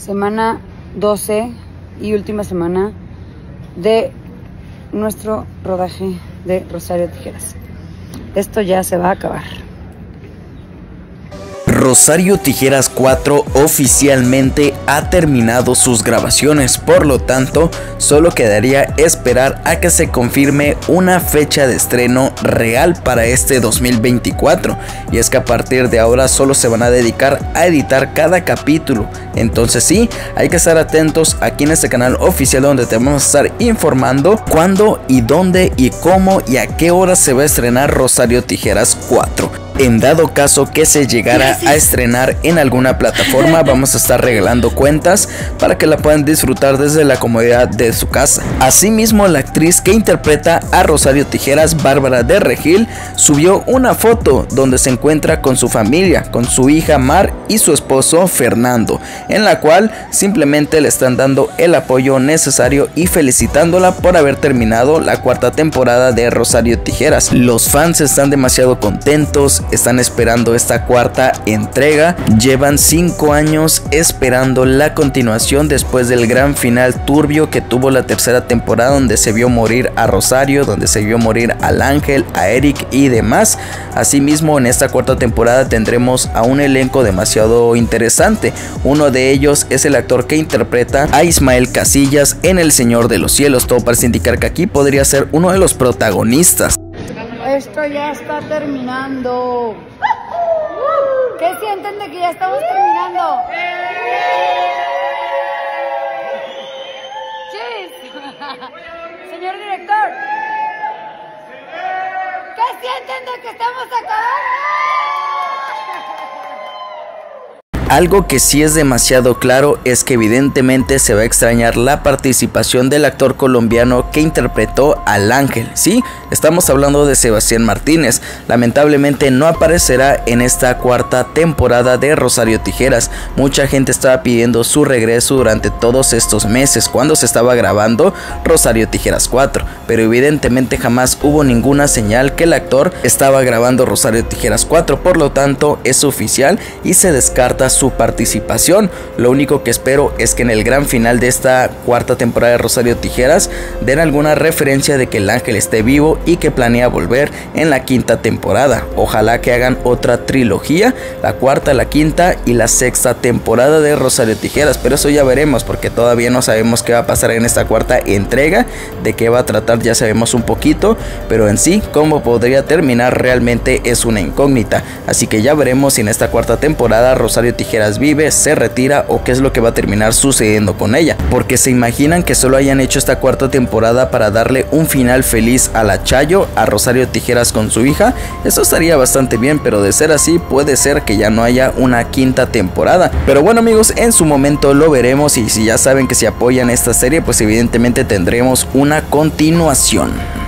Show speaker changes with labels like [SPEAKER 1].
[SPEAKER 1] semana 12 y última semana de nuestro rodaje de Rosario Tijeras. Esto ya se va a acabar.
[SPEAKER 2] Rosario Tijeras 4 oficialmente ha terminado sus grabaciones, por lo tanto, solo quedaría esperar a que se confirme una fecha de estreno real para este 2024. Y es que a partir de ahora solo se van a dedicar a editar cada capítulo. Entonces sí, hay que estar atentos aquí en este canal oficial donde te vamos a estar informando cuándo y dónde y cómo y a qué hora se va a estrenar Rosario Tijeras 4 en dado caso que se llegara a estrenar en alguna plataforma, vamos a estar regalando cuentas para que la puedan disfrutar desde la comodidad de su casa. Asimismo, la actriz que interpreta a Rosario Tijeras, Bárbara de Regil, subió una foto donde se encuentra con su familia, con su hija Mar y su esposo Fernando, en la cual simplemente le están dando el apoyo necesario y felicitándola por haber terminado la cuarta temporada de Rosario Tijeras. Los fans están demasiado contentos, están esperando esta cuarta entrega. Llevan 5 años esperando la continuación después del gran final turbio que tuvo la tercera temporada donde se vio morir a Rosario, donde se vio morir al Ángel, a Eric y demás. Asimismo en esta cuarta temporada tendremos a un elenco demasiado interesante. Uno de ellos es el actor que interpreta a Ismael Casillas en El Señor de los Cielos. Todo parece indicar que aquí podría ser uno de los protagonistas.
[SPEAKER 1] Esto ya está terminando. ¿Qué sienten de que ya estamos terminando? Señor director. ¿Qué sienten de que estamos acabando?
[SPEAKER 2] Algo que sí es demasiado claro es que evidentemente se va a extrañar la participación del actor colombiano que interpretó al ángel. Sí, estamos hablando de Sebastián Martínez. Lamentablemente no aparecerá en esta cuarta temporada de Rosario Tijeras. Mucha gente estaba pidiendo su regreso durante todos estos meses cuando se estaba grabando Rosario Tijeras 4. Pero evidentemente jamás hubo ninguna señal que el actor estaba grabando Rosario Tijeras 4. Por lo tanto es oficial y se descarta su su participación. Lo único que espero es que en el gran final de esta cuarta temporada de Rosario Tijeras den alguna referencia de que el ángel esté vivo y que planea volver en la quinta temporada. Ojalá que hagan otra trilogía, la cuarta, la quinta y la sexta temporada de Rosario Tijeras, pero eso ya veremos porque todavía no sabemos qué va a pasar en esta cuarta entrega, de qué va a tratar ya sabemos un poquito, pero en sí cómo podría terminar realmente es una incógnita, así que ya veremos si en esta cuarta temporada Rosario Tijeras vive, se retira o qué es lo que va a terminar sucediendo con ella. Porque se imaginan que solo hayan hecho esta cuarta temporada para darle un final feliz a la Chayo, a Rosario Tijeras con su hija. Eso estaría bastante bien, pero de ser así puede ser que ya no haya una quinta temporada. Pero bueno amigos, en su momento lo veremos y si ya saben que si apoyan esta serie, pues evidentemente tendremos una continuación.